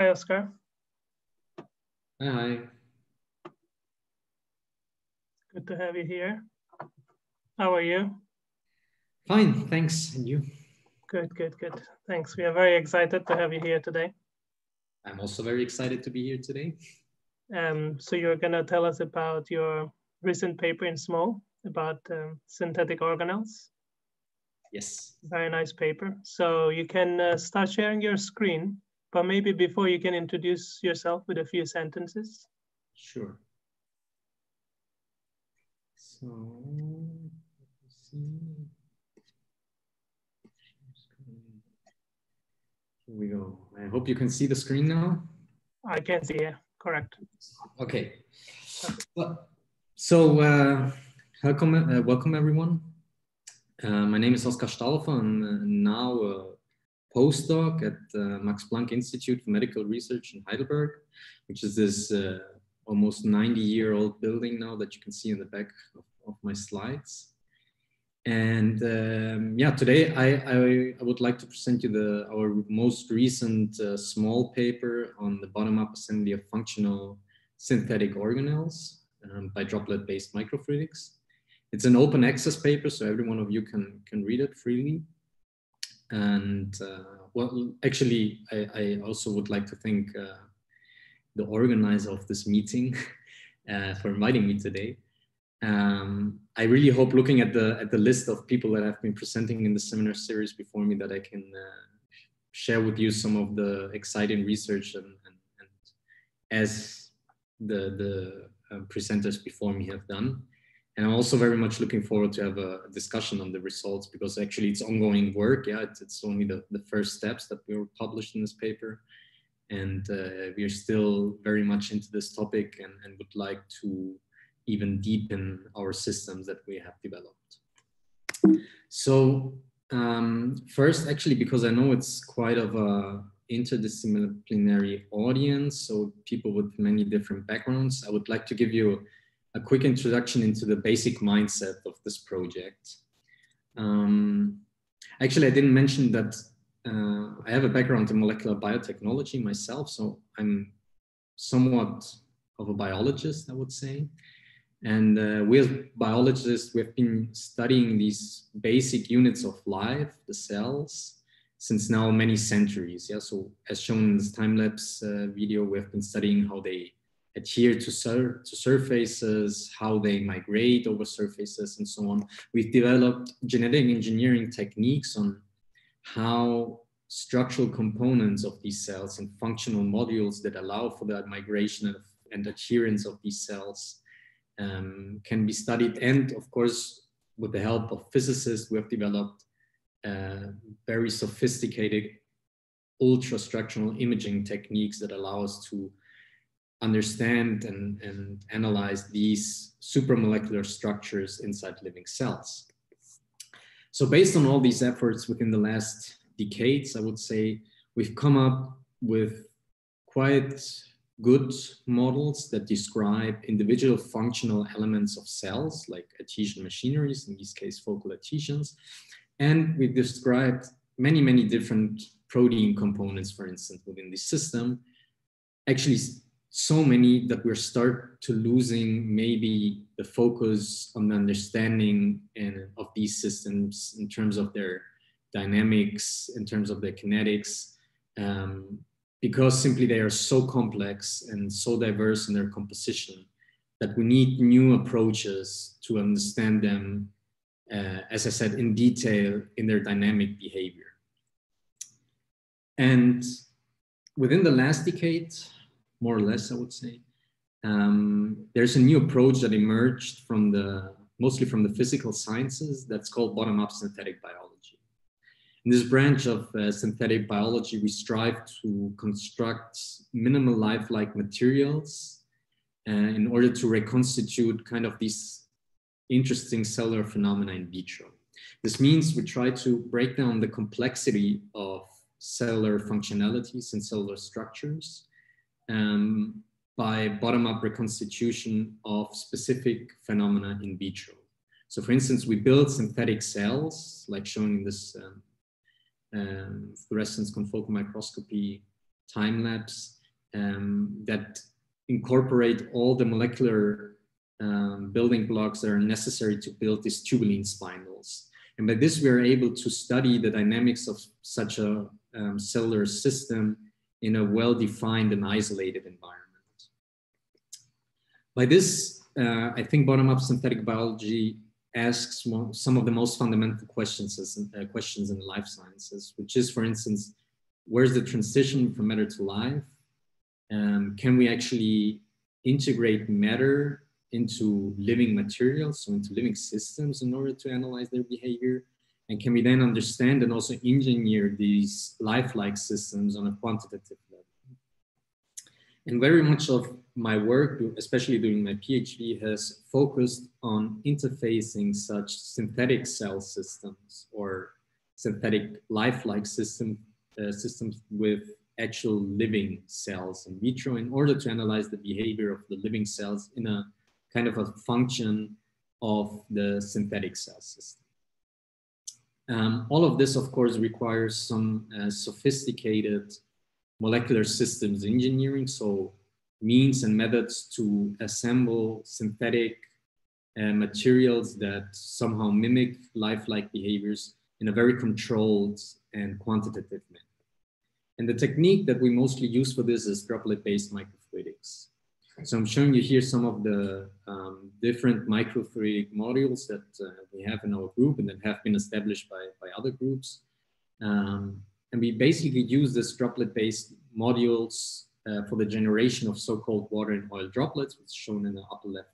Hi, Oscar. Hi. Good to have you here. How are you? Fine, thanks. And you? Good, good, good. Thanks. We are very excited to have you here today. I'm also very excited to be here today. Um, so you're going to tell us about your recent paper in SMO about um, synthetic organelles. Yes. Very nice paper. So you can uh, start sharing your screen, but maybe before you can introduce yourself with a few sentences. Sure. So, see. Here we go. I hope you can see the screen now. I can see, yeah, correct. Okay. Well, so, uh, welcome, uh, welcome everyone. Uh, my name is Oskar Stauffer. I'm uh, now a postdoc at the Max Planck Institute for Medical Research in Heidelberg, which is this uh, almost 90 year old building now that you can see in the back of, of my slides. And um, yeah, today I, I, I, would like to present you the, our most recent uh, small paper on the bottom-up assembly of functional synthetic organelles um, by droplet-based microfluidics. It's an open access paper, so every one of you can, can read it freely. And uh, well, actually, I, I, also would like to thank uh, the organizer of this meeting uh, for inviting me today um, I really hope looking at the at the list of people that have been presenting in the seminar series before me that I can uh, share with you some of the exciting research and, and, and as the the uh, presenters before me have done. And I'm also very much looking forward to have a discussion on the results because actually it's ongoing work. Yeah, it's, it's only the, the first steps that we were published in this paper. And uh, we are still very much into this topic and, and would like to even deepen our systems that we have developed. So um, first, actually, because I know it's quite of a interdisciplinary audience, so people with many different backgrounds, I would like to give you a quick introduction into the basic mindset of this project. Um, actually, I didn't mention that uh, I have a background in molecular biotechnology myself, so I'm somewhat of a biologist, I would say. And uh, we as biologists, we have been studying these basic units of life, the cells, since now many centuries. Yeah, so as shown in this time-lapse uh, video, we have been studying how they adhere to, sur to surfaces, how they migrate over surfaces, and so on. We've developed genetic engineering techniques on how structural components of these cells and functional modules that allow for that migration of, and adherence of these cells um, can be studied. And of course, with the help of physicists, we have developed uh, very sophisticated ultra-structural imaging techniques that allow us to understand and, and analyze these supramolecular structures inside living cells. So based on all these efforts within the last decades, I would say we've come up with quite good models that describe individual functional elements of cells, like adhesion machineries, in this case, focal adhesions. And we've described many, many different protein components, for instance, within the system. Actually, so many that we're start to losing maybe the focus on the understanding and of these systems in terms of their dynamics, in terms of their kinetics, um, because simply they are so complex and so diverse in their composition that we need new approaches to understand them, uh, as I said, in detail in their dynamic behavior. And within the last decade, more or less, I would say, um, there's a new approach that emerged from the mostly from the physical sciences that's called bottom-up synthetic biology. In this branch of uh, synthetic biology, we strive to construct minimal life-like materials uh, in order to reconstitute kind of these interesting cellular phenomena in vitro. This means we try to break down the complexity of cellular functionalities and cellular structures um, by bottom-up reconstitution of specific phenomena in vitro. So for instance, we build synthetic cells, like shown in this um, um, fluorescence confocal microscopy time lapse um, that incorporate all the molecular um, building blocks that are necessary to build these tubulin spindles. And by this, we are able to study the dynamics of such a um, cellular system in a well-defined and isolated environment. By this, uh, I think bottom-up synthetic biology asks some of the most fundamental questions, uh, questions in the life sciences, which is, for instance, where's the transition from matter to life? Um, can we actually integrate matter into living materials, so into living systems in order to analyze their behavior? And can we then understand and also engineer these lifelike systems on a quantitative level? And very much of my work, especially during my PhD, has focused on interfacing such synthetic cell systems or synthetic lifelike system, uh, systems with actual living cells in vitro in order to analyze the behavior of the living cells in a kind of a function of the synthetic cell system. Um, all of this, of course, requires some uh, sophisticated molecular systems engineering, so means and methods to assemble synthetic uh, materials that somehow mimic lifelike behaviors in a very controlled and quantitative manner. And the technique that we mostly use for this is droplet-based microfluidics. So I'm showing you here some of the um, different microfluidic modules that uh, we have in our group and that have been established by, by other groups. Um, and we basically use this droplet-based modules uh, for the generation of so-called water and oil droplets, which is shown in the upper left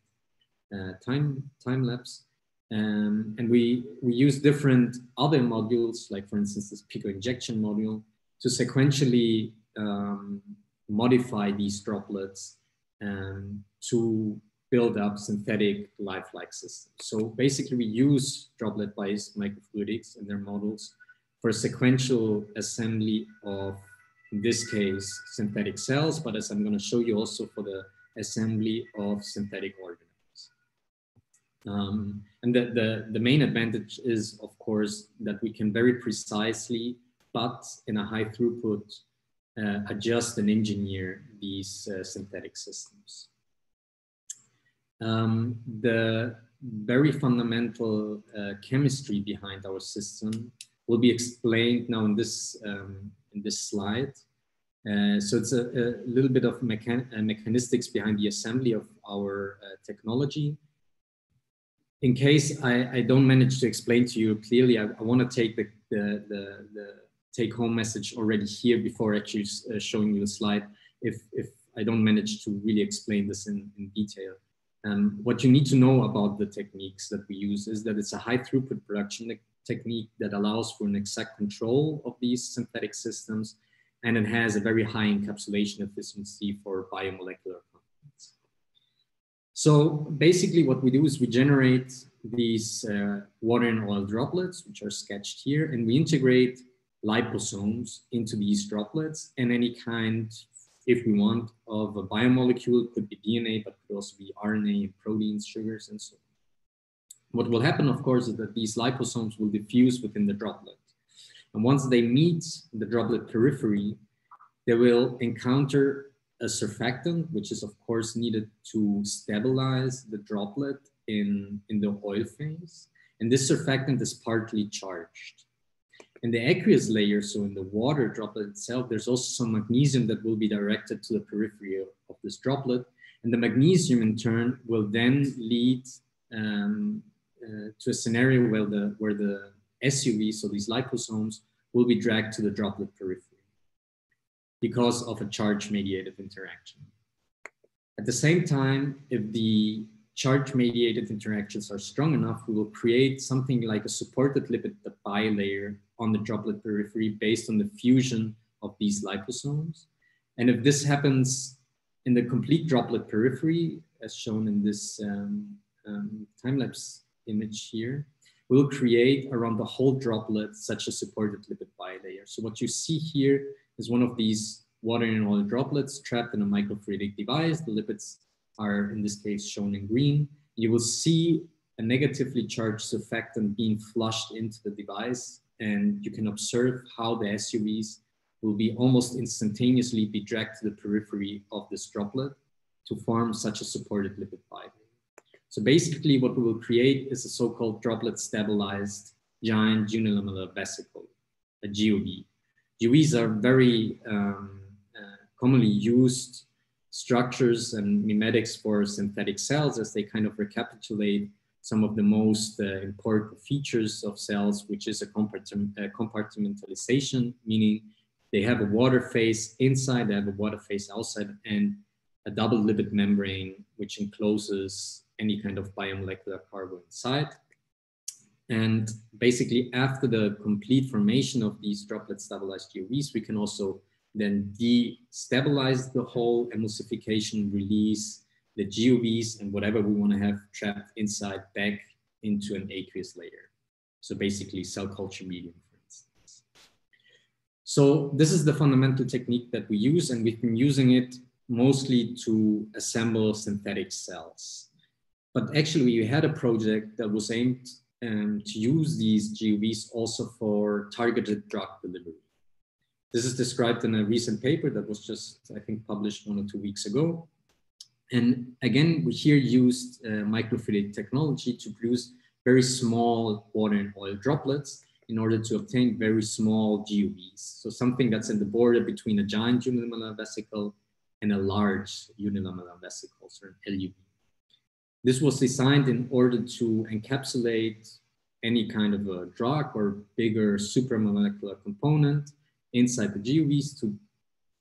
uh, time, time lapse. Um, and we, we use different other modules, like for instance, this pico injection module, to sequentially um, modify these droplets um, to build up synthetic lifelike systems. So basically we use droplet-based microfluidics in their models for sequential assembly of, in this case, synthetic cells, but as I'm gonna show you also for the assembly of synthetic organoids. Um, and the, the, the main advantage is, of course, that we can very precisely but in a high throughput, uh, adjust and engineer these uh, synthetic systems. Um, the very fundamental uh, chemistry behind our system will be explained now in this, um, in this slide. Uh, so it's a, a, little bit of mechan uh, mechanistics behind the assembly of our uh, technology. In case I, I, don't manage to explain to you clearly, I, I want to take the, the, the, the take home message already here before actually uh, showing you a slide if, if I don't manage to really explain this in, in detail. Um, what you need to know about the techniques that we use is that it's a high throughput production technique that allows for an exact control of these synthetic systems and it has a very high encapsulation efficiency for biomolecular compounds. So basically what we do is we generate these uh, water and oil droplets, which are sketched here, and we integrate liposomes into these droplets and any kind, if we want, of a biomolecule, could be DNA, but could also be RNA, proteins, sugars, and so on. What will happen, of course, is that these liposomes will diffuse within the droplet. And once they meet the droplet periphery, they will encounter a surfactant, which is of course needed to stabilize the droplet in, in the oil phase. And this surfactant is partly charged. In the aqueous layer, so in the water droplet itself, there's also some magnesium that will be directed to the periphery of this droplet. And the magnesium in turn will then lead um, uh, to a scenario where the, where the SUV, so these liposomes, will be dragged to the droplet periphery because of a charge mediated interaction. At the same time, if the charge mediated interactions are strong enough, we will create something like a supported lipid bilayer on the droplet periphery based on the fusion of these liposomes. And if this happens in the complete droplet periphery, as shown in this um, um, time-lapse image here, we'll create around the whole droplet such a supported lipid bilayer. So what you see here is one of these water and oil droplets trapped in a microfluidic device. The lipids are in this case shown in green, you will see a negatively charged surfactant being flushed into the device and you can observe how the SUVs will be almost instantaneously be dragged to the periphery of this droplet to form such a supported lipid bilayer. So basically what we will create is a so-called droplet stabilized giant unilamellar vesicle, a GUV. GUVs are very um, uh, commonly used structures and mimetics for synthetic cells as they kind of recapitulate some of the most uh, important features of cells, which is a, a compartmentalization, meaning they have a water phase inside, they have a water phase outside, and a double lipid membrane, which encloses any kind of biomolecular cargo inside. And basically, after the complete formation of these droplet stabilized GUVs, we can also then destabilize the whole emulsification, release the GUVs and whatever we want to have trapped inside back into an aqueous layer. So basically cell culture medium, for instance. So this is the fundamental technique that we use and we've been using it mostly to assemble synthetic cells. But actually we had a project that was aimed um, to use these GUVs also for targeted drug delivery. This is described in a recent paper that was just, I think, published one or two weeks ago. And again, we here used uh, microfluidic technology to produce very small water and oil droplets in order to obtain very small GUVs. So something that's in the border between a giant unilamellar vesicle and a large unilamellar vesicle, so an LUV. This was designed in order to encapsulate any kind of a drug or bigger supramolecular component inside the GUVs to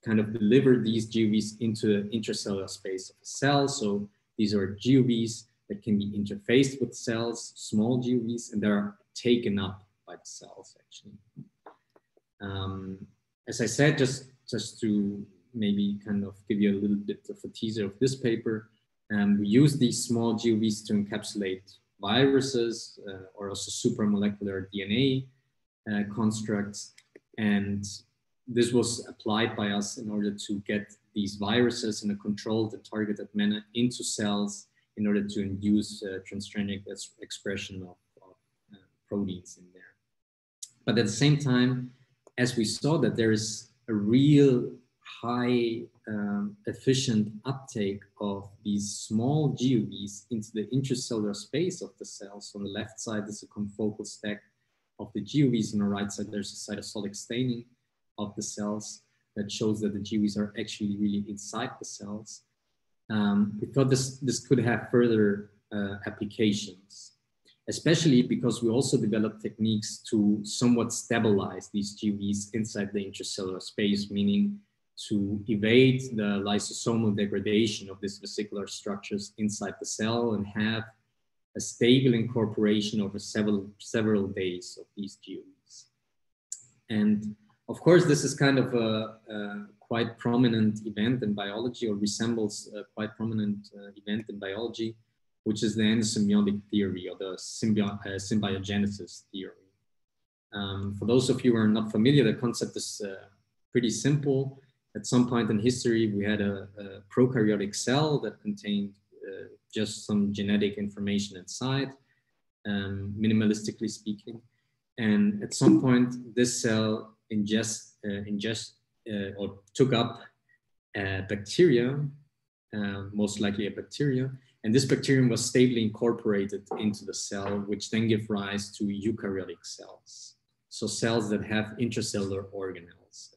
kind of deliver these GUVs into the intracellular space of a cell. So these are GUVs that can be interfaced with cells, small GUVs, and they're taken up by the cells actually. Um, as I said, just, just to maybe kind of give you a little bit of a teaser of this paper, um, we use these small GUVs to encapsulate viruses uh, or also supramolecular DNA uh, constructs. And this was applied by us in order to get these viruses in a controlled and targeted manner into cells in order to induce uh, transgenic expression of, of uh, proteins in there. But at the same time, as we saw that there is a real high um, efficient uptake of these small GUVs into the intracellular space of the cells. On the left side, is a confocal stack of the GUVs. On the right side, there's a cytosolic staining of the cells that shows that the GUVs are actually really inside the cells. Um, we thought this, this could have further uh, applications, especially because we also developed techniques to somewhat stabilize these GUVs inside the intracellular space, meaning to evade the lysosomal degradation of these vesicular structures inside the cell and have a stable incorporation over several, several days of these GUVs. And of course, this is kind of a, a quite prominent event in biology or resembles a quite prominent uh, event in biology, which is the endosymbiotic theory or the uh, symbiogenesis theory. Um, for those of you who are not familiar, the concept is uh, pretty simple. At some point in history, we had a, a prokaryotic cell that contained uh, just some genetic information inside, um, minimalistically speaking. And at some point, this cell ingest, uh, ingest uh, or took up bacteria, uh, most likely a bacteria, and this bacterium was stably incorporated into the cell, which then give rise to eukaryotic cells. So cells that have intracellular organelles.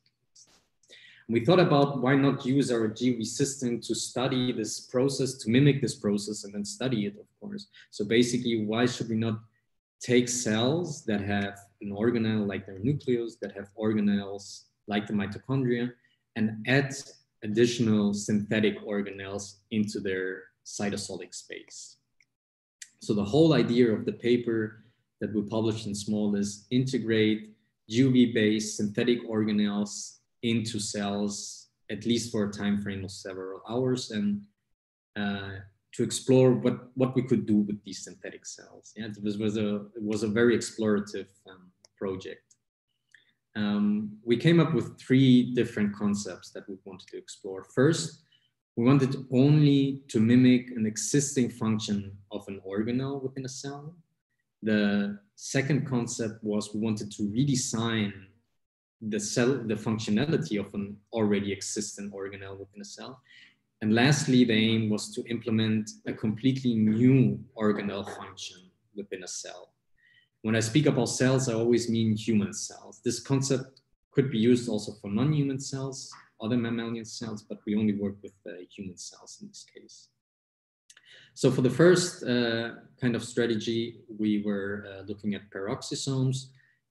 We thought about why not use our GV system to study this process, to mimic this process and then study it, of course. So basically, why should we not take cells that have an organelle like their nucleus, that have organelles like the mitochondria, and add additional synthetic organelles into their cytosolic space. So the whole idea of the paper that we published in Small is integrate GUV-based synthetic organelles into cells, at least for a time frame of several hours, and uh, to explore what, what we could do with these synthetic cells. Yeah, it was, was a, it was a very explorative um, project. Um, we came up with three different concepts that we wanted to explore. First, we wanted only to mimic an existing function of an organelle within a cell. The second concept was we wanted to redesign the cell, the functionality of an already existing organelle within a cell. And lastly, the aim was to implement a completely new organelle function within a cell. When I speak about cells, I always mean human cells. This concept could be used also for non-human cells, other mammalian cells, but we only work with uh, human cells in this case. So for the first uh, kind of strategy, we were uh, looking at peroxisomes.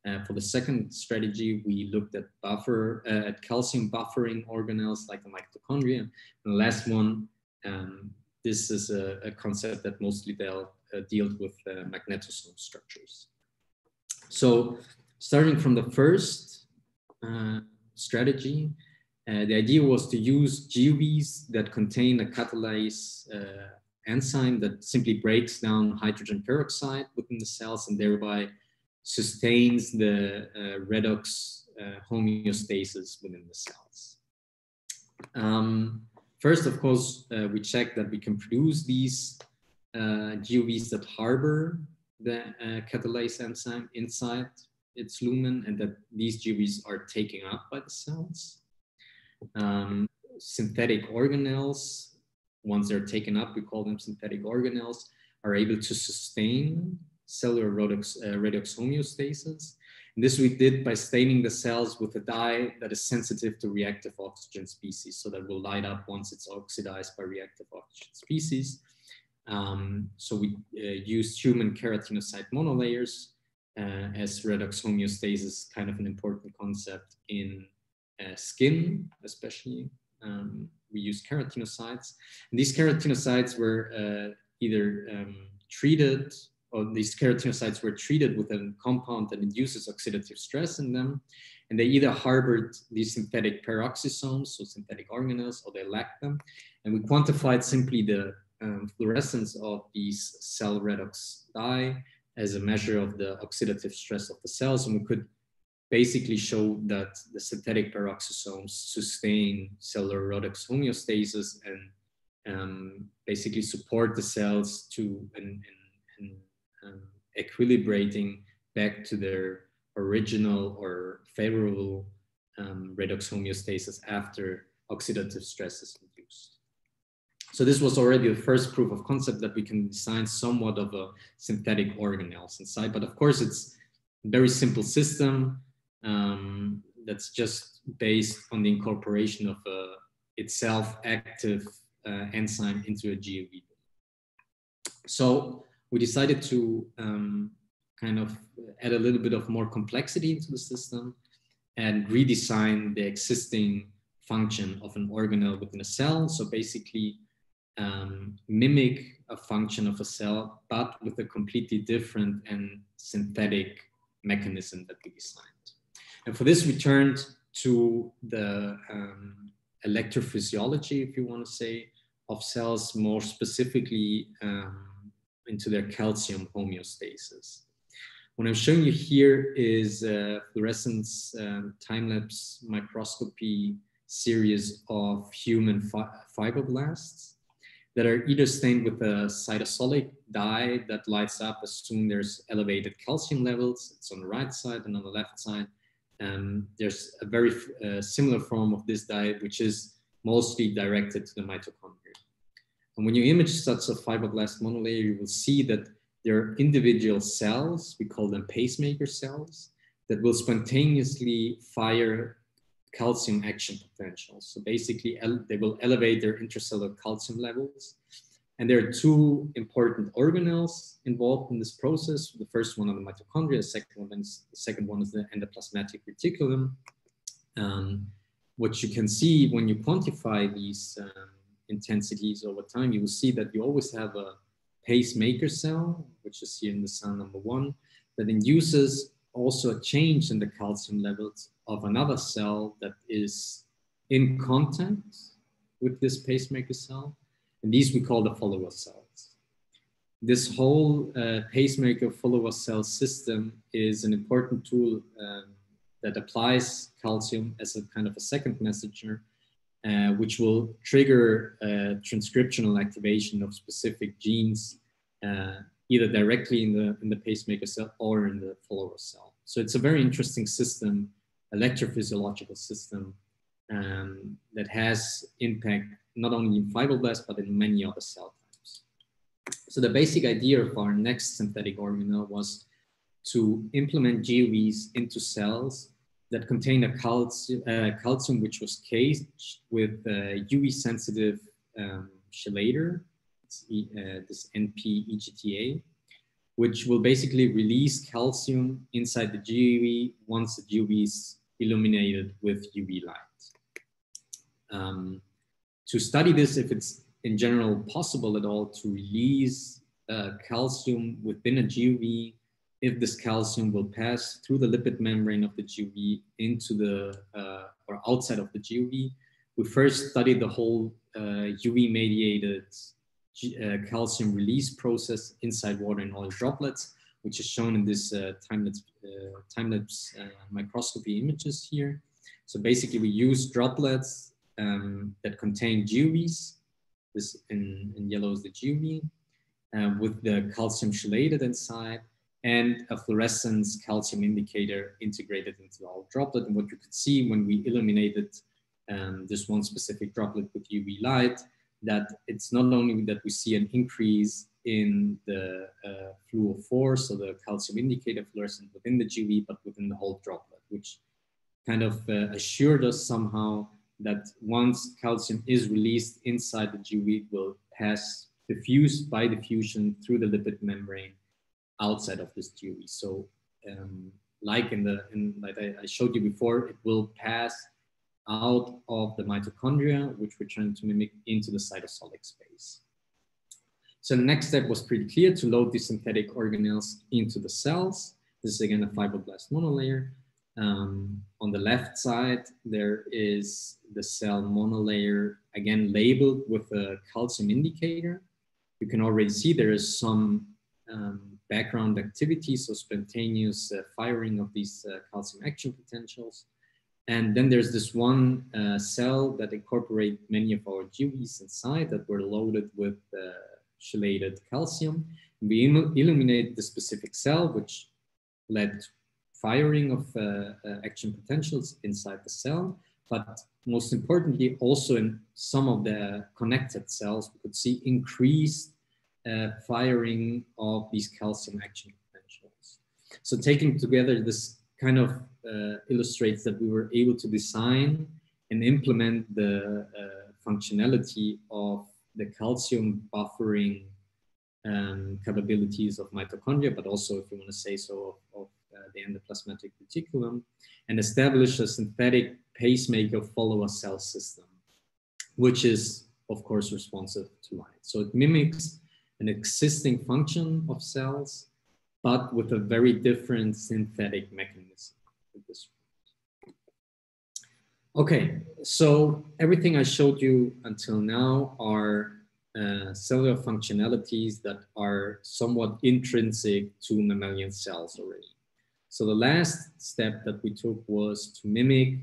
Uh, for the second strategy, we looked at buffer uh, at calcium buffering organelles like the mitochondria. And the last one, um, this is a, a, concept that mostly dealt, uh, deals with uh, magnetosome structures. So starting from the first uh, strategy, uh, the idea was to use GUVs that contain a catalase uh, enzyme that simply breaks down hydrogen peroxide within the cells and thereby sustains the uh, redox uh, homeostasis within the cells. Um, first, of course, uh, we check that we can produce these GUVs that harbor the catalase enzyme inside its lumen and that these GUVs are taken up by the cells. Um, synthetic organelles, once they're taken up, we call them synthetic organelles, are able to sustain cellular redox, uh, redox homeostasis. And this we did by staining the cells with a dye that is sensitive to reactive oxygen species, so that will light up once it's oxidized by reactive oxygen species. Um, so we uh, used human keratinocyte monolayers uh, as redox homeostasis, kind of an important concept in uh, skin, especially. Um, we use keratinocytes. And these keratinocytes were uh, either um, treated, or these keratinocytes were treated with a compound that induces oxidative stress in them. And they either harbored these synthetic peroxisomes, so synthetic organelles, or they lacked them. And we quantified simply the um, fluorescence of these cell redox dye as a measure of the oxidative stress of the cells. And we could basically show that the synthetic peroxisomes sustain cellular redox homeostasis and um, basically support the cells to um, equilibrating back to their original or favorable um, redox homeostasis after oxidative stress is induced. So this was already the first proof of concept that we can design somewhat of a synthetic organelles inside, but of course it's a very simple system um, that's just based on the incorporation of a itself active uh, enzyme into a GUV. So we decided to um, kind of add a little bit of more complexity into the system and redesign the existing function of an organelle within a cell. So basically um, mimic a function of a cell, but with a completely different and synthetic mechanism that we designed. And for this, we turned to the um, electrophysiology, if you want to say, of cells, more specifically um, into their calcium homeostasis. What I'm showing you here is a fluorescence um, time-lapse microscopy series of human fi fibroblasts that are either stained with a cytosolic dye that lights up as soon there's elevated calcium levels. It's on the right side and on the left side. Um, there's a very uh, similar form of this dye, which is mostly directed to the mitochondria. And when you image such a fibroblast monolayer, you will see that there are individual cells, we call them pacemaker cells, that will spontaneously fire calcium action potentials. So basically, they will elevate their intracellular calcium levels and there are two important organelles involved in this process. The first one are the mitochondria, the second one is, the second one is the endoplasmatic reticulum. Um, what you can see when you quantify these um, intensities over time, you will see that you always have a pacemaker cell, which is here in the cell number one, that induces also a change in the calcium levels of another cell that is in contact with this pacemaker cell and these we call the follower cells. This whole uh, pacemaker follower cell system is an important tool um, that applies calcium as a kind of a second messenger, uh, which will trigger uh, transcriptional activation of specific genes, uh, either directly in the, in the pacemaker cell or in the follower cell. So it's a very interesting system electrophysiological system um, that has impact not only in fibroblasts, but in many other cell types. So the basic idea of our next synthetic organelle was to implement GUVs into cells that contain a calcium, uh, calcium which was caged with a UV sensitive um, chelator, uh, this NP-EGTA, which will basically release calcium inside the GUV once the GUV is illuminated with UV light. Um, to study this, if it's in general possible at all to release uh, calcium within a GUV, if this calcium will pass through the lipid membrane of the GUV into the, uh, or outside of the GUV, we first studied the whole uh, UV mediated uh, calcium release process inside water and oil droplets, which is shown in this uh, time-lapse, uh, time-lapse uh, microscopy images here. So basically we use droplets um, that contain GUVs. This in, in yellow is the GUV uh, with the calcium chelated inside and a fluorescence calcium indicator integrated into our droplet. And what you could see when we illuminated um, this one specific droplet with UV light, that it's not only that we see an increase in the uh, fluorophore, so the calcium indicator fluorescent within the GUV, but within the whole droplet, which kind of uh, assured us somehow that once calcium is released inside the GUV, it will pass diffused by diffusion through the lipid membrane outside of this GUV. So um, like in the, in, like I, I showed you before, it will pass out of the mitochondria, which we're trying to mimic into the cytosolic space. So the next step was pretty clear to load these synthetic organelles into the cells. This is again a fibroblast monolayer. Um, on the left side, there is the cell monolayer, again labeled with a calcium indicator. You can already see there is some um, background activity, so spontaneous uh, firing of these uh, calcium action potentials. And then there's this one uh, cell that incorporate many of our GUVs inside that were loaded with uh, chelated calcium. We illuminate the specific cell, which led to firing of uh, uh, action potentials inside the cell. But most importantly, also in some of the connected cells, we could see increased firing of these calcium action potentials. So taking together this kind of uh, illustrates that we were able to design and implement the uh, functionality of the calcium buffering um, capabilities of mitochondria, but also, if you want to say so, of, of uh, the endoplasmatic reticulum, and establish a synthetic pacemaker follower cell system, which is, of course, responsive to light. So it mimics an existing function of cells, but with a very different synthetic mechanism. Okay, so everything I showed you until now are uh, cellular functionalities that are somewhat intrinsic to mammalian cells already. So the last step that we took was to mimic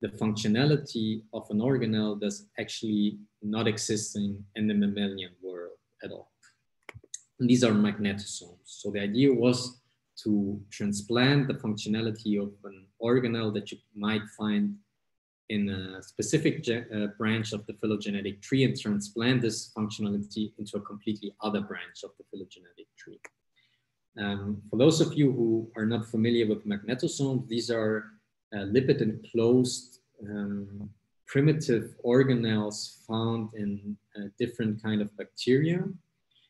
the functionality of an organelle that's actually not existing in the mammalian world at all. And these are magnetosomes. So the idea was to transplant the functionality of an organelle that you might find in a specific uh, branch of the phylogenetic tree and transplant this functionality into a completely other branch of the phylogenetic tree. Um, for those of you who are not familiar with magnetosomes, these are uh, lipid enclosed um, primitive organelles found in uh, different kind of bacteria.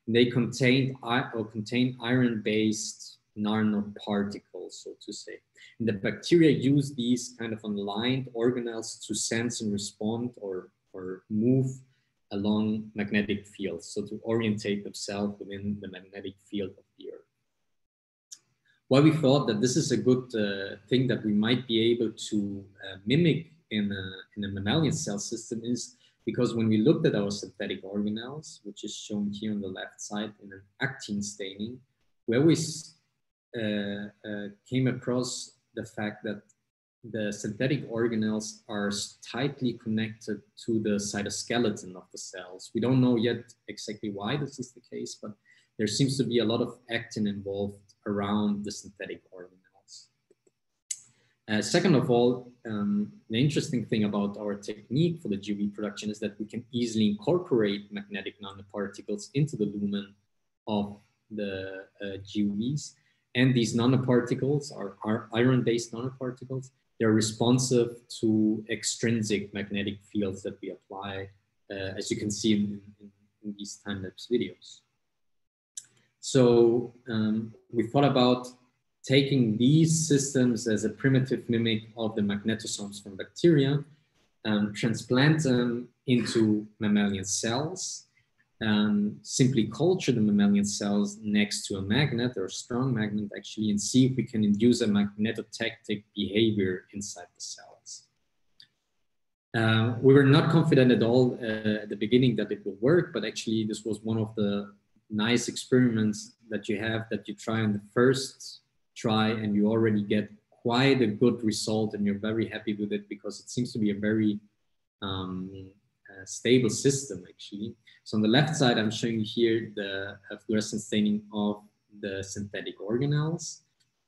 They contain or contain iron-based nanoparticles, so to say. And the bacteria use these kind of aligned organelles to sense and respond or, or move along magnetic fields, so to orientate themselves within the magnetic field of the Earth. Why we thought that this is a good uh, thing that we might be able to uh, mimic in a, in a mammalian cell system is because when we looked at our synthetic organelles, which is shown here on the left side in an actin staining, where we uh, uh, came across the fact that the synthetic organelles are tightly connected to the cytoskeleton of the cells. We don't know yet exactly why this is the case, but there seems to be a lot of actin involved around the synthetic organelles. Uh, second of all, um, the interesting thing about our technique for the GeV production is that we can easily incorporate magnetic nanoparticles into the lumen of the uh, GeVs. And these nanoparticles are, are iron-based nanoparticles. They're responsive to extrinsic magnetic fields that we apply, uh, as you can see in, in, in these time-lapse videos. So um, we thought about taking these systems as a primitive mimic of the magnetosomes from bacteria, um, transplant them into mammalian cells, um, simply culture the mammalian cells next to a magnet or a strong magnet actually, and see if we can induce a magnetotactic behavior inside the cells. Uh, we were not confident at all uh, at the beginning that it will work, but actually this was one of the nice experiments that you have that you try on the first try and you already get quite a good result and you're very happy with it because it seems to be a very um, uh, stable system actually. So on the left side, I'm showing you here the fluorescent staining of the synthetic organelles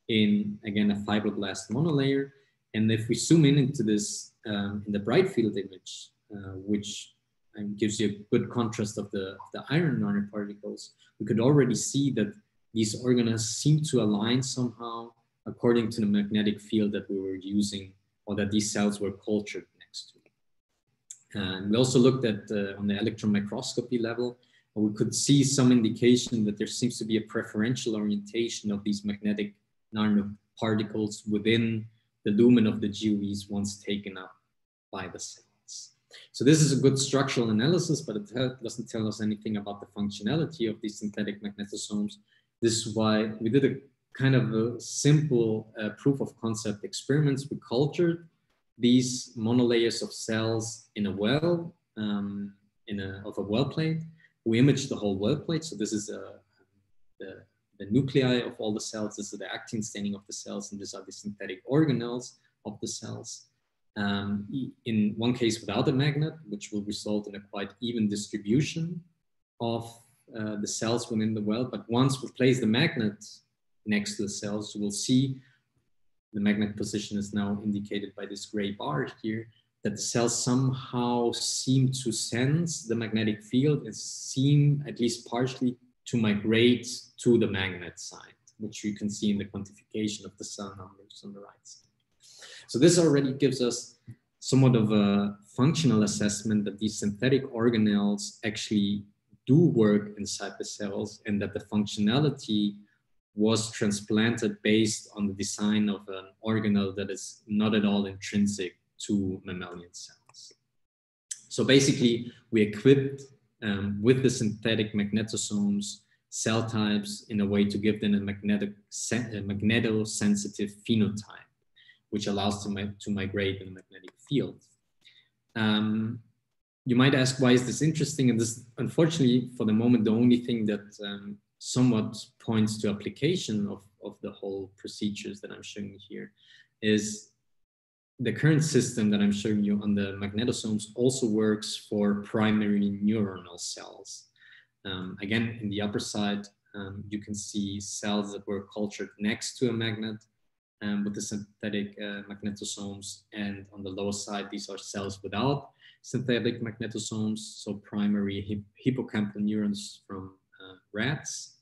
in, again, a fibroblast monolayer. And if we zoom in into this um, in the bright field image, uh, which um, gives you a good contrast of the, of the iron nanoparticles, we could already see that these organelles seem to align somehow according to the magnetic field that we were using or that these cells were cultured next to. And we also looked at uh, on the electron microscopy level, we could see some indication that there seems to be a preferential orientation of these magnetic nanoparticles within the lumen of the GeVs once taken up by the cells. So this is a good structural analysis, but it doesn't tell us anything about the functionality of these synthetic magnetosomes this is why we did a kind of a simple uh, proof of concept experiments. We cultured these monolayers of cells in a well, um, in a, of a well plate. We imaged the whole well plate. So this is a, uh, the, the nuclei of all the cells. This is the actin staining of the cells, and these are the synthetic organelles of the cells. Um, in one case without a magnet, which will result in a quite even distribution of uh, the cells within the well. But once we place the magnet next to the cells, will see the magnet position is now indicated by this gray bar here, that the cells somehow seem to sense the magnetic field and seem at least partially to migrate to the magnet side, which you can see in the quantification of the cell numbers on the right side. So this already gives us somewhat of a functional assessment that these synthetic organelles actually do work inside the cells and that the functionality was transplanted based on the design of an organelle that is not at all intrinsic to mammalian cells. So basically, we equipped um, with the synthetic magnetosomes cell types in a way to give them a, magnetic, a magnetosensitive phenotype, which allows them to, to migrate in a magnetic field. Um, you might ask, why is this interesting? And this, unfortunately, for the moment, the only thing that um, somewhat points to application of, of the whole procedures that I'm showing you here is the current system that I'm showing you on the magnetosomes also works for primary neuronal cells. Um, again, in the upper side, um, you can see cells that were cultured next to a magnet um, with the synthetic uh, magnetosomes. And on the lower side, these are cells without synthetic magnetosomes, so primary hip hippocampal neurons from uh, rats.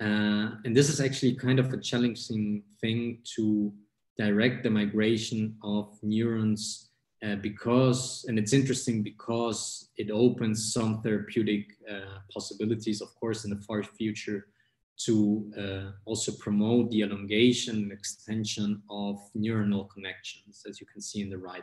Uh, and this is actually kind of a challenging thing to direct the migration of neurons uh, because, and it's interesting because it opens some therapeutic uh, possibilities, of course, in the far future to uh, also promote the elongation and extension of neuronal connections, as you can see in the right.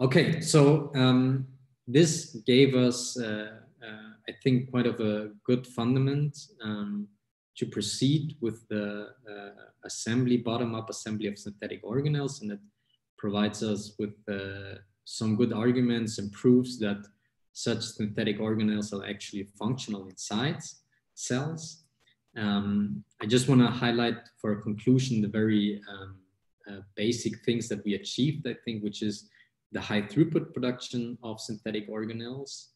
Okay, so um, this gave us, uh, uh, I think, quite of a good fundament um, to proceed with the uh, assembly, bottom-up assembly of synthetic organelles, and it provides us with uh, some good arguments and proofs that such synthetic organelles are actually functional inside cells. Um, I just want to highlight for a conclusion the very um, uh, basic things that we achieved, I think, which is the high throughput production of synthetic organelles,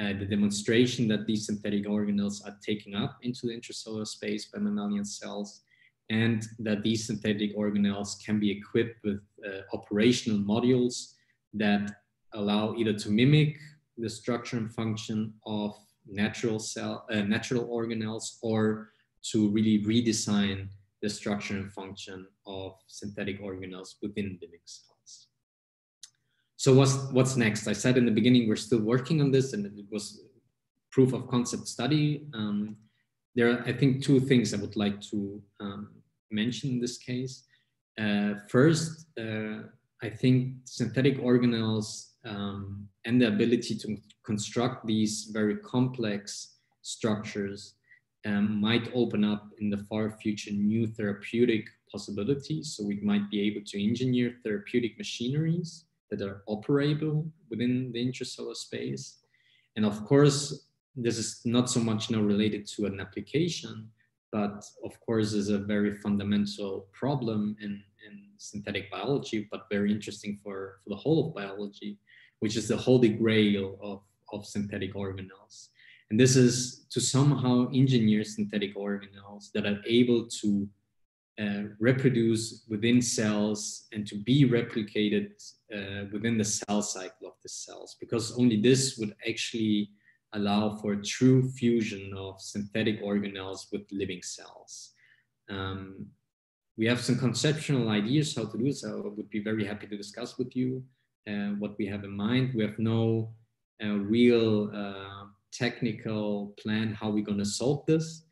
uh, the demonstration that these synthetic organelles are taken up into the intracellular space by mammalian cells, and that these synthetic organelles can be equipped with uh, operational modules that allow either to mimic the structure and function of natural cell uh, natural organelles or to really redesign the structure and function of synthetic organelles within living cells. So what's, what's next? I said in the beginning, we're still working on this and it was proof of concept study. Um, there are, I think, two things I would like to um, mention in this case. Uh, first, uh, I think synthetic organelles um, and the ability to construct these very complex structures um, might open up in the far future new therapeutic possibilities. So we might be able to engineer therapeutic machineries that are operable within the intracellular space. And of course, this is not so much now related to an application, but of course is a very fundamental problem in, in synthetic biology, but very interesting for, for the whole of biology, which is the holy grail of, of synthetic organelles. And this is to somehow engineer synthetic organelles that are able to uh, reproduce within cells and to be replicated uh, within the cell cycle of the cells, because only this would actually allow for a true fusion of synthetic organelles with living cells. Um, we have some conceptual ideas how to do this. I would be very happy to discuss with you uh, what we have in mind. We have no uh, real uh, technical plan how we're going to solve this,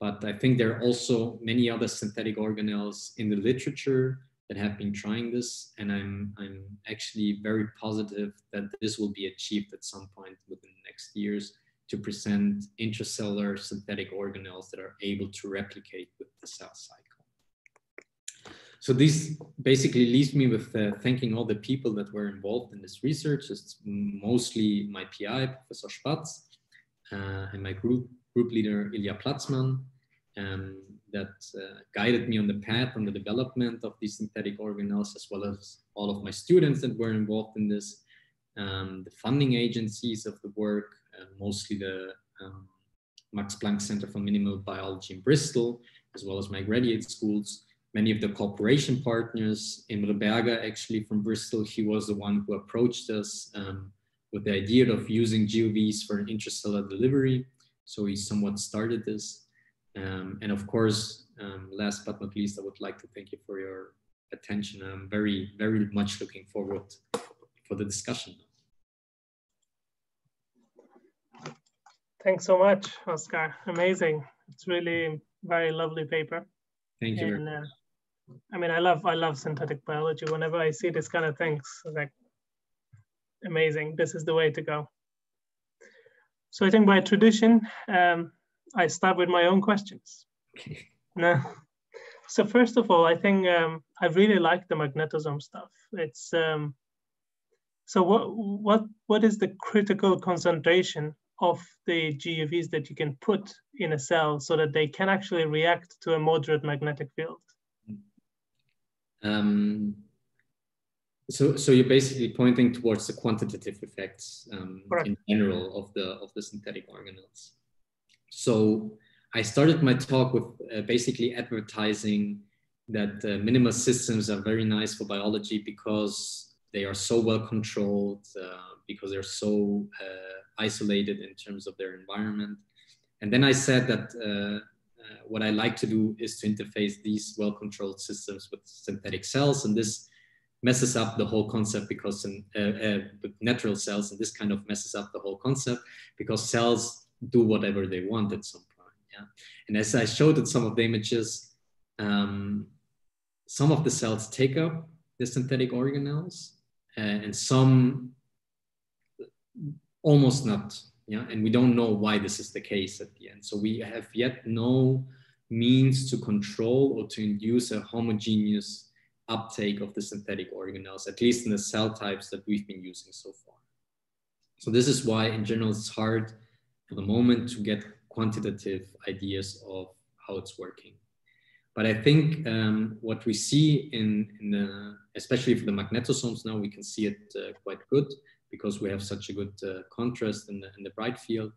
but I think there are also many other synthetic organelles in the literature that have been trying this, and I'm I'm actually very positive that this will be achieved at some point within the next years to present intracellular synthetic organelles that are able to replicate with the cell cycle. So this basically leaves me with uh, thanking all the people that were involved in this research. It's mostly my PI, Professor Spatz, uh, and my group group leader Ilia Platzman, um, that uh, guided me on the path on the development of these synthetic organelles, as well as all of my students that were involved in this, um, the funding agencies of the work, uh, mostly the um, Max Planck Center for Minimal Biology in Bristol, as well as my graduate schools. Many of the cooperation partners, Imre Berger, actually from Bristol, he was the one who approached us um, with the idea of using GUVs for an intracellular delivery. So he somewhat started this. Um, and of course, um, last but not least, I would like to thank you for your attention. I'm very, very much looking forward for the discussion. Thanks so much, Oskar. Amazing. It's really very lovely paper. Thank you. And, uh, I mean, I love I love synthetic biology. Whenever I see this kind of things, like amazing. This is the way to go. So I think by tradition, um, I start with my own questions. no. So first of all, I think um, I really like the magnetosome stuff. It's um, so what what what is the critical concentration of the GUVs that you can put in a cell so that they can actually react to a moderate magnetic field? Um, so, so you're basically pointing towards the quantitative effects um, in general of the of the synthetic organelles. So I started my talk with uh, basically advertising that uh, minimal systems are very nice for biology because they are so well controlled, uh, because they're so uh, isolated in terms of their environment. And then I said that uh, uh, what I like to do is to interface these well-controlled systems with synthetic cells, and this messes up the whole concept because in, uh, uh, with natural cells, and this kind of messes up the whole concept because cells do whatever they want at some point. Yeah, and as I showed in some of the images, um, some of the cells take up the synthetic organelles, uh, and some almost not yeah. And we don't know why this is the case at the end. So we have yet no means to control or to induce a homogeneous uptake of the synthetic organelles at least in the cell types that we've been using so far. So this is why in general it's hard for the moment to get quantitative ideas of how it's working but I think um, what we see in, in the, especially for the magnetosomes now, we can see it uh, quite good because we have such a good uh, contrast in the, in the bright field.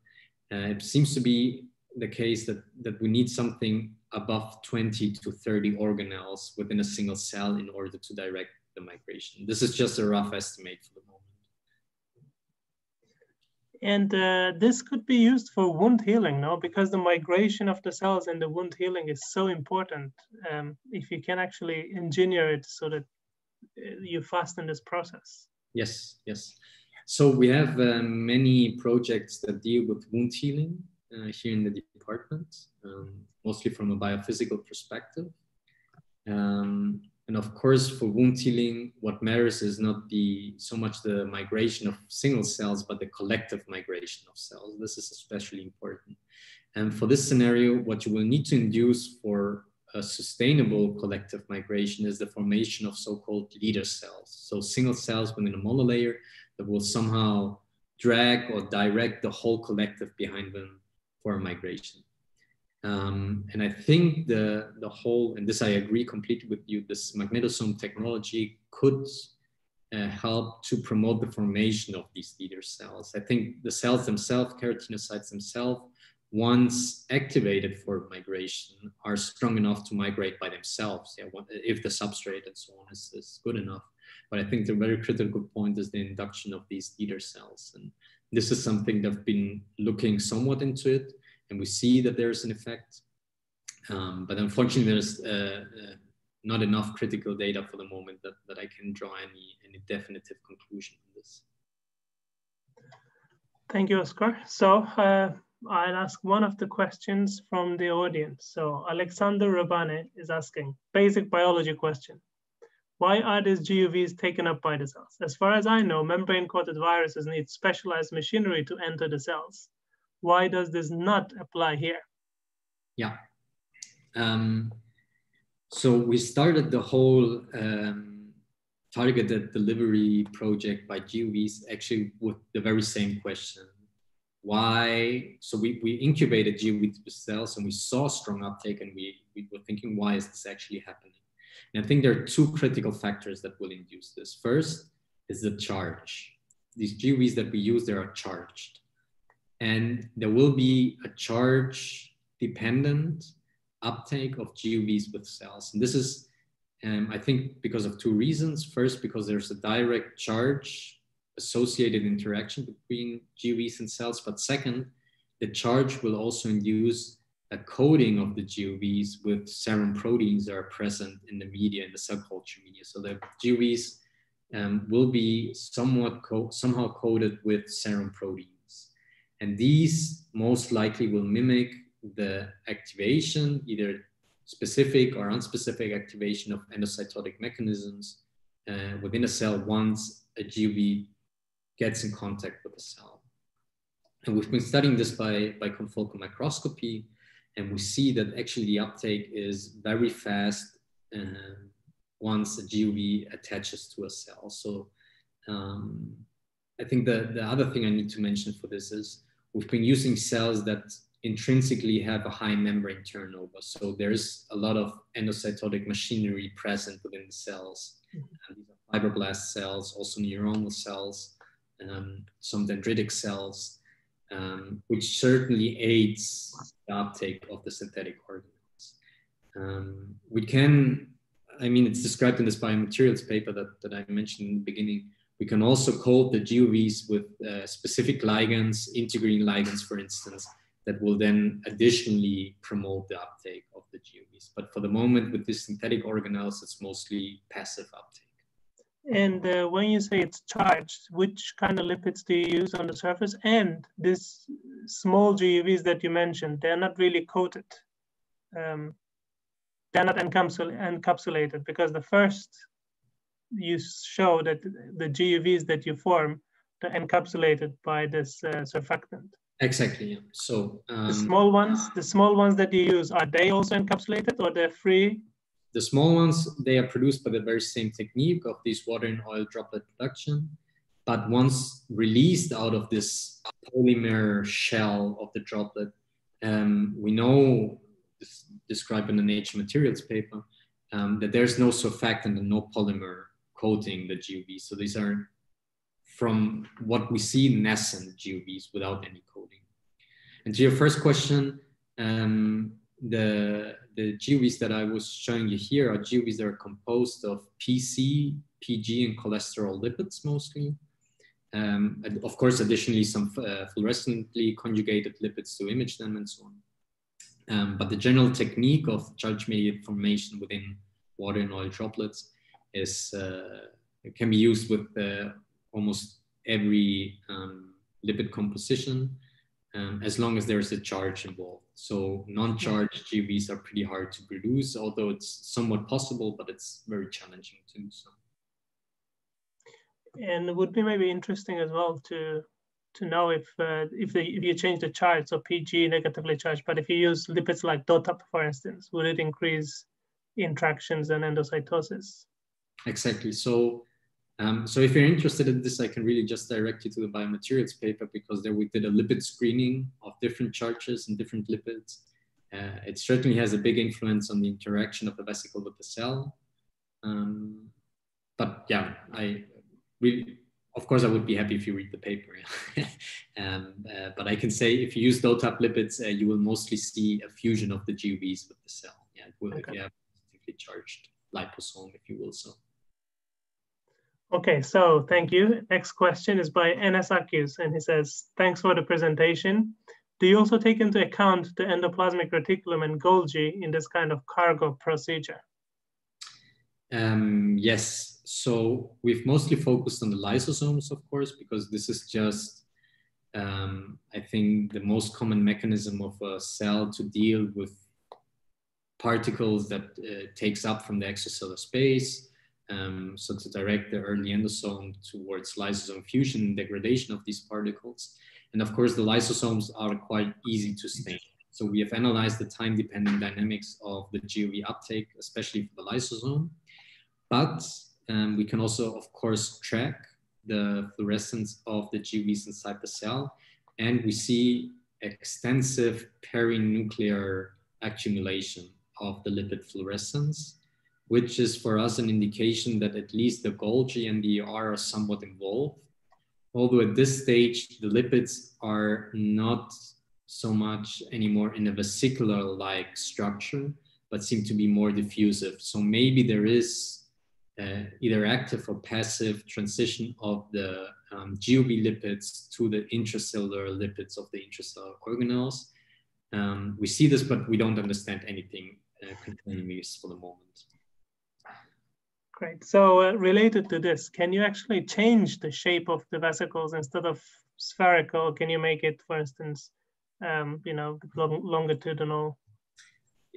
Uh, it seems to be the case that, that we need something above 20 to 30 organelles within a single cell in order to direct the migration. This is just a rough estimate for the moment. And uh, this could be used for wound healing, no? Because the migration of the cells and the wound healing is so important. Um, if you can actually engineer it so that uh, you fasten this process. Yes, yes. So we have uh, many projects that deal with wound healing uh, here in the department, um, mostly from a biophysical perspective. Um, and of course, for wound healing, what matters is not the so much the migration of single cells, but the collective migration of cells. This is especially important. And for this scenario, what you will need to induce for a sustainable collective migration is the formation of so-called leader cells. So single cells within a monolayer that will somehow drag or direct the whole collective behind them for migration. Um, and I think the, the whole, and this I agree completely with you, this magnetosome technology could uh, help to promote the formation of these leader cells. I think the cells themselves, keratinocytes themselves, once activated for migration, are strong enough to migrate by themselves. Yeah, if the substrate and so on is, is good enough. But I think the very critical point is the induction of these leader cells. And this is something that I've been looking somewhat into it and we see that there's an effect. Um, but unfortunately, there's uh, uh, not enough critical data for the moment that, that I can draw any, any definitive conclusion on this. Thank you, Oskar. So uh, I'll ask one of the questions from the audience. So Alexander Rabane is asking, basic biology question. Why are these GUVs taken up by the cells? As far as I know, membrane-coated viruses need specialized machinery to enter the cells why does this not apply here? Yeah. Um, so we started the whole um, targeted delivery project by GUVs actually with the very same question. Why? So we, we incubated GUV cells and we saw strong uptake and we, we were thinking, why is this actually happening? And I think there are two critical factors that will induce this. First is the charge. These GUVs that we use, they are charged and there will be a charge dependent uptake of GUVs with cells. And this is, um, I think, because of two reasons. First, because there's a direct charge associated interaction between GUVs and cells. But second, the charge will also induce a coating of the GUVs with serum proteins that are present in the media, in the cell culture media. So the GUVs um, will be somewhat co somehow coated with serum protein. And these most likely will mimic the activation, either specific or unspecific activation of endocytotic mechanisms uh, within a cell once a GUV gets in contact with the cell. And we've been studying this by, by confocal microscopy, and we see that actually the uptake is very fast uh, once a GUV attaches to a cell. So um, I think the, the other thing I need to mention for this is we've been using cells that intrinsically have a high membrane turnover. So there's a lot of endocytotic machinery present within the cells. Mm-hmm. these are fibroblast cells, also neuronal cells, um, some dendritic cells, um, which certainly aids the uptake of the synthetic organelles. Um, we can, I mean, it's described in this biomaterials paper that, that I mentioned in the beginning. We can also coat the GUVs with uh, specific ligands, integrin ligands, for instance, that will then additionally promote the uptake of the GUVs. But for the moment, with this synthetic organelles, it's mostly passive uptake. And uh, when you say it's charged, which kind of lipids do you use on the surface? And these small GUVs that you mentioned, they're not really coated. Um, they're not encapsulated because the first you show that the GUVs that you form are encapsulated by this uh, surfactant. Exactly. Yeah. So um, the small ones, the small ones that you use, are they also encapsulated or they're free? The small ones, they are produced by the very same technique of this water and oil droplet production. But once released out of this polymer shell of the droplet, um, we know, described in the Nature Materials paper, um, that there's no surfactant and no polymer coating the GUVs. So these are from what we see nascent GUVs without any coating. And to your first question, um, the the GUVs that I was showing you here are GUVs that are composed of PC, PG, and cholesterol lipids mostly. Um, and of course, additionally, some uh, fluorescently conjugated lipids to image them and so on. Um, but the general technique of charge mediated formation within water and oil droplets is uh, can be used with uh, almost every um, lipid composition um, as long as there's a charge involved. So non-charged GVs are pretty hard to produce, although it's somewhat possible, but it's very challenging to do so. And it would be maybe interesting as well to to know if uh, if, the, if you change the charge, so PG negatively charged, but if you use lipids like DOTAP, for instance, would it increase interactions and endocytosis? Exactly. So, um, so if you're interested in this, I can really just direct you to the biomaterials paper because there we did a lipid screening of different charges and different lipids. Uh, it certainly has a big influence on the interaction of the vesicle with the cell. Um, but yeah, I really of course, I would be happy if you read the paper. um, uh, but I can say if you use DOTAP lipids, uh, you will mostly see a fusion of the GUVs with the cell. Yeah, it will, okay. if you have a charged liposome, if you will so. Okay, so thank you. Next question is by Enes Akius, and he says, thanks for the presentation. Do you also take into account the endoplasmic reticulum and Golgi in this kind of cargo procedure? Um, yes, so we've mostly focused on the lysosomes, of course, because this is just, um, I think, the most common mechanism of a cell to deal with particles that uh, takes up from the extracellular space. Um, so to direct the early endosome towards lysosome fusion and degradation of these particles. And of course, the lysosomes are quite easy to stain. So we have analyzed the time-dependent dynamics of the GUV uptake, especially for the lysosome. But um, we can also, of course, track the fluorescence of the GVs inside the cell. And we see extensive perinuclear accumulation of the lipid fluorescence, which is for us an indication that at least the Golgi and the ER are somewhat involved. Although at this stage, the lipids are not so much anymore in a vesicular-like structure, but seem to be more diffusive. So maybe there is uh, either active or passive transition of the um, GUV lipids to the intracellular lipids of the intracellular organelles. Um, we see this, but we don't understand anything uh, concerning for the moment. Great. So uh, related to this, can you actually change the shape of the vesicles instead of spherical? Can you make it, for instance, um, you know, long, longitudinal?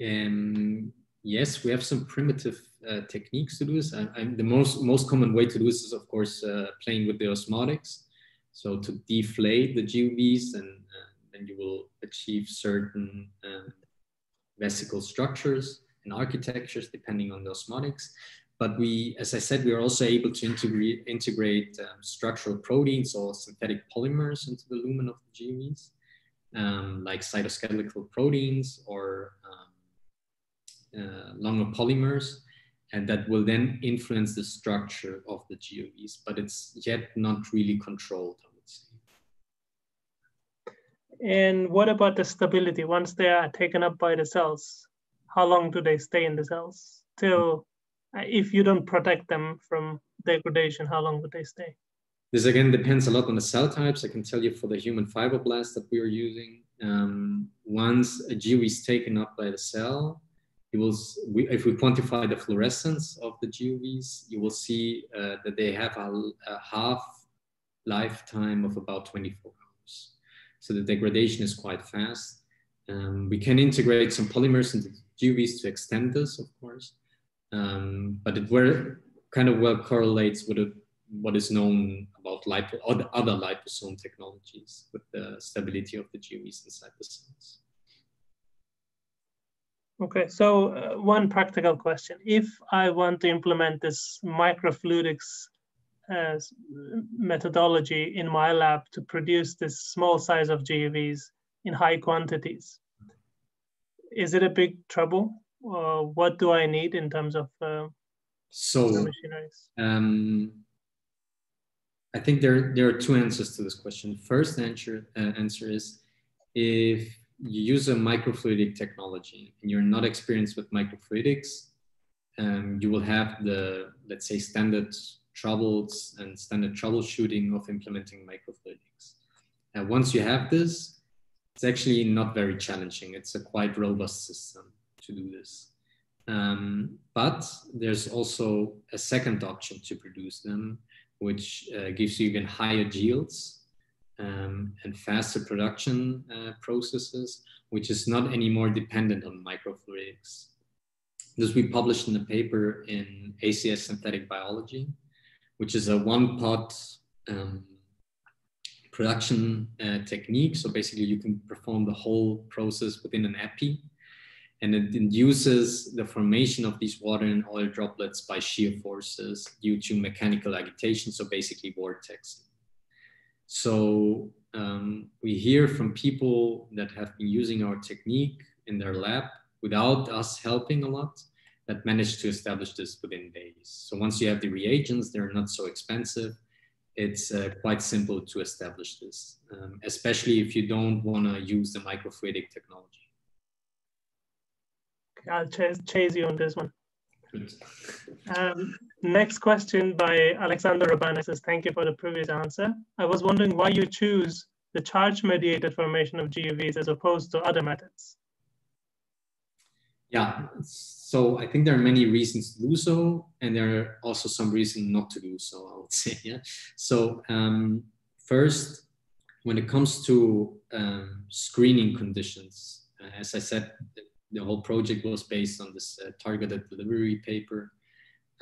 Um, yes, we have some primitive uh, techniques to do this. I, the most most common way to do this is, of course, uh, playing with the osmotics. So to deflate the GUVs, and uh, then you will achieve certain um, vesicle structures and architectures depending on the osmotics. But we, as I said, we are also able to integrate, integrate um, structural proteins or synthetic polymers into the lumen of the GUVs, um, like cytoskeletal proteins or um, uh, longer polymers and that will then influence the structure of the GUVs, but it's yet not really controlled, I would say. And what about the stability? Once they are taken up by the cells, how long do they stay in the cells? Till, if you don't protect them from degradation, how long would they stay? This again depends a lot on the cell types. I can tell you for the human fibroblast that we are using, um, once a GUV is taken up by the cell, you will, if we quantify the fluorescence of the GUVs, you will see uh, that they have a, a, half lifetime of about 24 hours. So the degradation is quite fast. Um, we can integrate some polymers into GUVs to extend this, of course, um, but it were, kind of well correlates with a, what is known about lipo, other liposome technologies with the stability of the GUVs inside the cells. Okay, so uh, one practical question. If I want to implement this microfluidics uh, methodology in my lab to produce this small size of GUVs in high quantities, is it a big trouble? Uh, what do I need in terms of uh, so? Um, I think there, there are two answers to this question. First answer, uh, answer is if you use a microfluidic technology and you're not experienced with microfluidics, um, you will have the, let's say, standard troubles and standard troubleshooting of implementing microfluidics. And once you have this, it's actually not very challenging. It's a quite robust system to do this. Um, but there's also a second option to produce them, which uh, gives you even higher yields um, and faster production uh, processes, which is not anymore dependent on microfluidics. This we published in a paper in ACS Synthetic Biology, which is a one pot um, production uh, technique. So basically you can perform the whole process within an epi and it induces the formation of these water and oil droplets by shear forces due to mechanical agitation, so basically vortex. So um, we hear from people that have been using our technique in their lab without us helping a lot that managed to establish this within days. So once you have the reagents, they're not so expensive. It's uh, quite simple to establish this, um, especially if you don't want to use the microfluidic technology. I'll chase, chase you on this one. Um, next question by Alexander Rabana says, thank you for the previous answer. I was wondering why you choose the charge mediated formation of GUVs as opposed to other methods. Yeah, so I think there are many reasons to do so, and there are also some reasons not to do so, I would say. Yeah. So um, first, when it comes to um, screening conditions, uh, as I said, the whole project was based on this uh, targeted delivery paper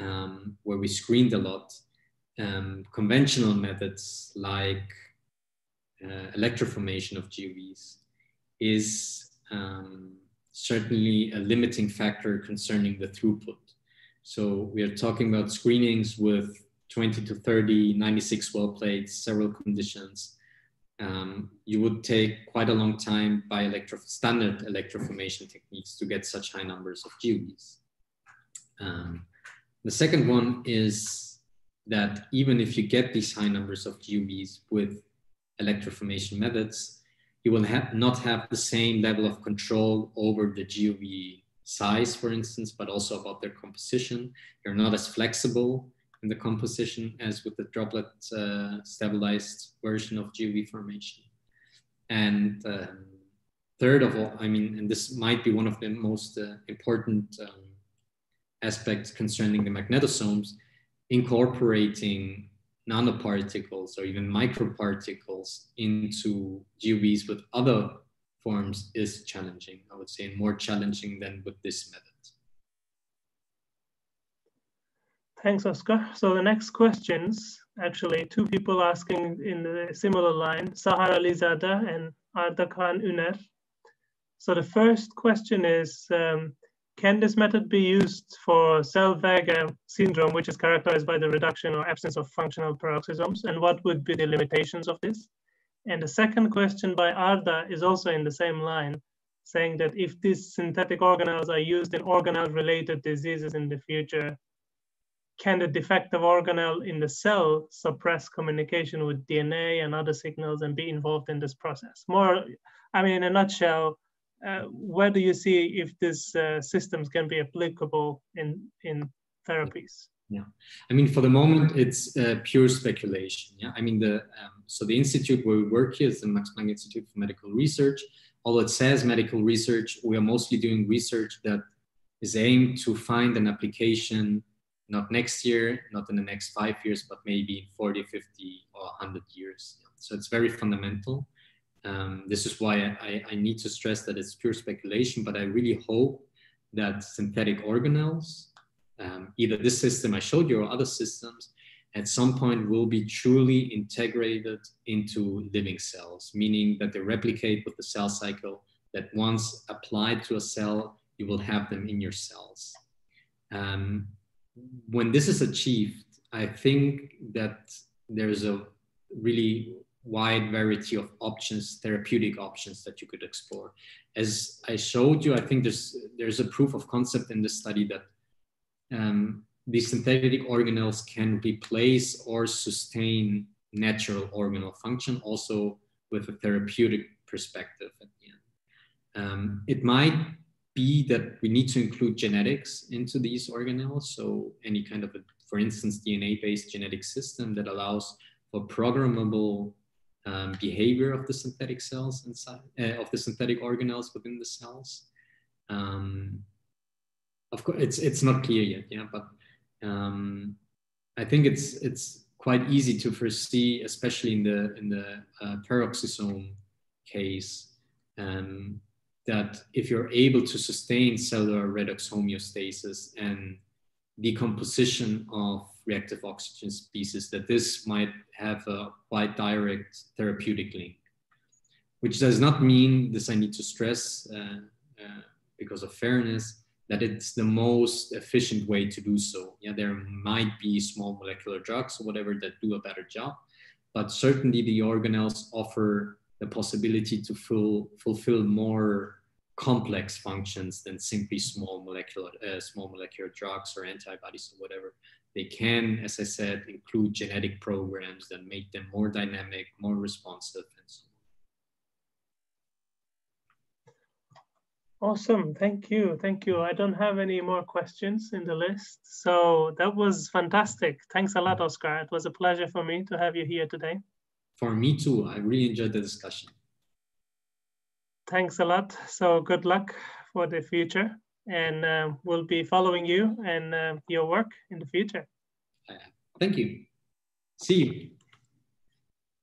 um, where we screened a lot. Um, conventional methods like uh, electroformation of GUVs is um, certainly a limiting factor concerning the throughput. So we are talking about screenings with 20 to 30, 96 well plates, several conditions, um, you would take quite a long time by electro standard electroformation techniques to get such high numbers of GUVs. Um, the second one is that even if you get these high numbers of GUVs with electroformation methods, you will have not have the same level of control over the GUV size, for instance, but also about their composition. You're not as flexible in the composition as with the droplet uh, stabilized version of GUV formation. And um, third of all, I mean, and this might be one of the most uh, important um, aspects concerning the magnetosomes, incorporating nanoparticles or even microparticles into GUVs with other forms is challenging, I would say, more challenging than with this method. Thanks, Oskar. So the next questions, actually two people asking in a similar line, Sahar Alizada and Arda Khan Uner. So the first question is, um, can this method be used for Zellweger syndrome, which is characterized by the reduction or absence of functional peroxisomes, and what would be the limitations of this? And the second question by Arda is also in the same line, saying that if these synthetic organelles are used in organelle-related diseases in the future, can the defective organelle in the cell suppress communication with DNA and other signals and be involved in this process? More, I mean, in a nutshell, uh, where do you see if these uh, systems can be applicable in, in therapies? Yeah, I mean, for the moment, it's uh, pure speculation. Yeah, I mean, the um, so the institute where we work here is the Max Planck Institute for Medical Research. Although it says medical research, we are mostly doing research that is aimed to find an application not next year, not in the next five years, but maybe in 40, 50, or 100 years. So it's very fundamental. Um, this is why I, I, need to stress that it's pure speculation, but I really hope that synthetic organelles, um, either this system I showed you or other systems, at some point will be truly integrated into living cells, meaning that they replicate with the cell cycle, that once applied to a cell, you will have them in your cells. Um, when this is achieved, I think that there's a really wide variety of options, therapeutic options that you could explore. As I showed you, I think there's there's a proof of concept in this study that um, these synthetic organelles can replace or sustain natural organelle function, also with a therapeutic perspective at the end. Um, it might be that we need to include genetics into these organelles. So any kind of, a, for instance, DNA-based genetic system that allows for programmable um, behavior of the synthetic cells inside uh, of the synthetic organelles within the cells. Um, of course, it's it's not clear yet, yeah, but um, I think it's it's quite easy to foresee, especially in the in the uh, peroxisome case, um, that if you're able to sustain cellular redox homeostasis and decomposition of reactive oxygen species, that this might have a quite direct therapeutic link, which does not mean this I need to stress uh, uh, because of fairness that it's the most efficient way to do so. Yeah, there might be small molecular drugs or whatever that do a better job, but certainly the organelles offer the possibility to full, fulfill more complex functions than simply small molecular uh, small molecular drugs or antibodies or whatever. They can, as I said, include genetic programs that make them more dynamic, more responsive, and so on. Awesome, thank you, thank you. I don't have any more questions in the list. So that was fantastic. Thanks a lot, Oskar. It was a pleasure for me to have you here today. For me too, I really enjoyed the discussion. Thanks a lot. So good luck for the future and uh, we'll be following you and uh, your work in the future. Thank you. See you.